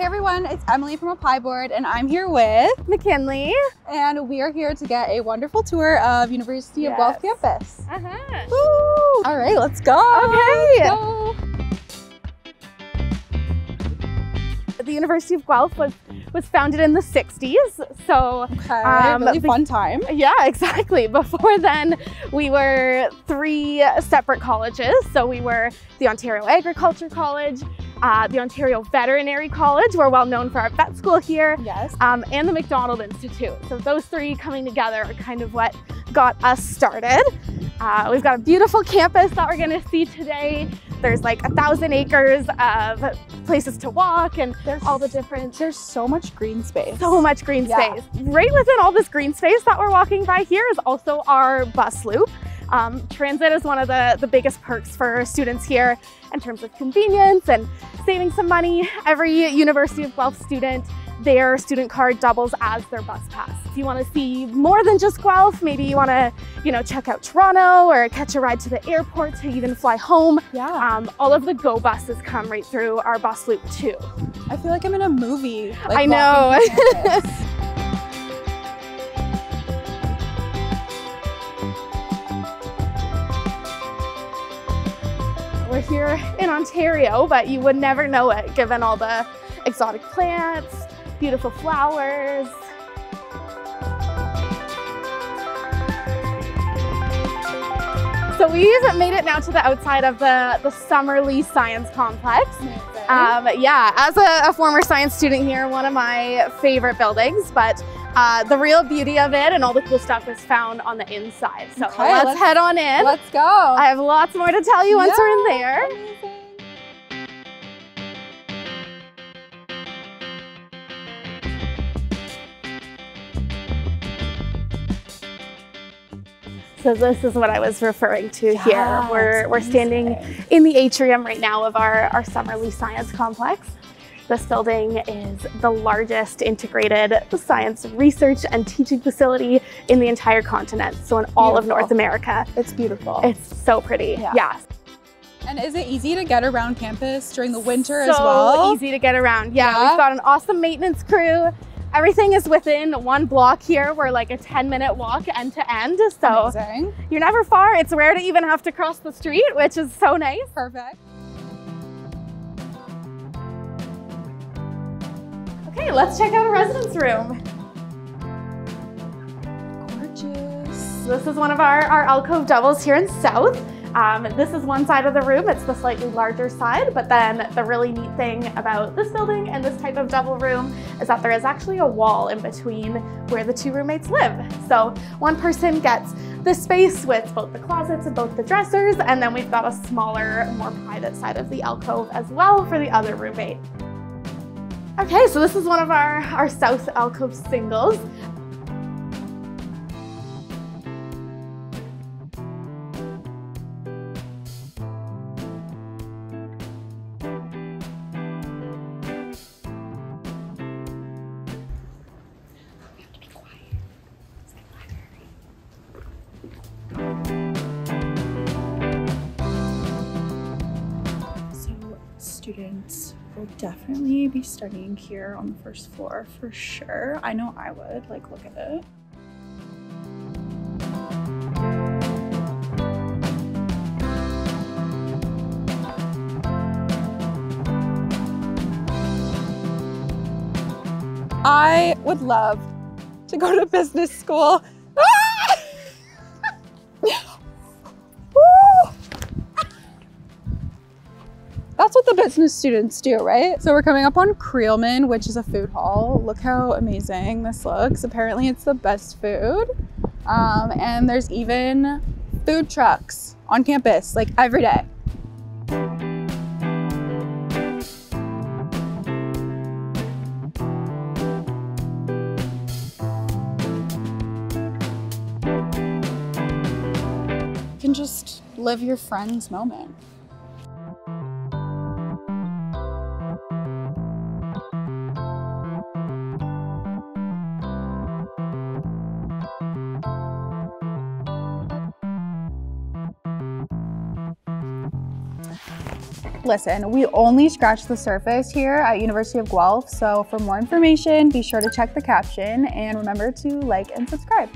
Hey everyone, it's Emily from ApplyBoard and I'm here with McKinley. And we are here to get a wonderful tour of University of Guelph campus. Uh-huh. Woo! All right, let's go. Okay. Let's go. The University of Guelph was was founded in the 60s. So Okay, Um, really fun time. yeah, exactly. Before then, we were three separate colleges. So we were the Ontario Agriculture College, uh, the Ontario Veterinary College. We're well known for our vet school here. Yes. um, and the Macdonald Institute. So those three coming together are kind of what got us started. Uh, we've got a beautiful campus that we're gonna see today. There's like a thousand acres of places to walk and There's all the different, There's so much green space. so much green Yeah. space. Right within all this green space that we're walking by here is also our bus loop. Um, transit is one of the, the biggest perks for students here in terms of convenience and saving some money. Every University of Guelph student, their student card doubles as their bus pass. If you want to see more than just Guelph, maybe you want to, you know, check out Toronto or catch a ride to the airport to even fly home. Yeah. Um, all of the Go buses come right through our bus loop too. I feel like I'm in a movie. like, I know. here in Ontario, but you would never know it given all the exotic plants, beautiful flowers. So we've made it now to the outside of the, the Summerlee Science Complex. Um, yeah, as a, a former science student here, one of my favorite buildings, but uh, the real beauty of it and all the cool stuff is found on the inside. So Okay, let's, let's- head on in. Let's go. I have lots more to tell you once we're in there. amazing. So this is what I was referring to here. We're, we're standing in the atrium right now of our, our Summerlee Science Complex. This building is the largest integrated science research and teaching facility in the entire continent, so in all of North America. It's beautiful. It's so pretty. Yeah. Yeah. and is it easy to get around campus during the winter so as well? So easy to get around. Yeah, Yeah. we've got an awesome maintenance crew. Everything is within one block here. We're like a 10 minute walk end to end. So Amazing. you're never far. It's rare to even have to cross the street, which is so nice. Perfect. Okay, let's check out a residence room. Gorgeous. This is one of our, our alcove doubles here in South. Um, this is one side of the room, it's the slightly larger side, but then the really neat thing about this building and this type of double room is that there is actually a wall in between where the two roommates live. So one person gets the space with both the closets and both the dressers, and then we've got a smaller, more private side of the alcove as well for the other roommate. Okay, so this is one of our, our South alcove singles. Students will definitely be studying here on the first floor for sure. I know I would, like look at it. I would love to go to business school. That's what the business students do, right? So we're coming up on Creelman, which is a food hall. Look how amazing this looks. Apparently it's the best food. Um, and there's even food trucks on campus, like every day. You can just live your friend's moment. Listen, we only scratched the surface here at University of Guelph, so for more information, be sure to check the caption and remember to like and subscribe.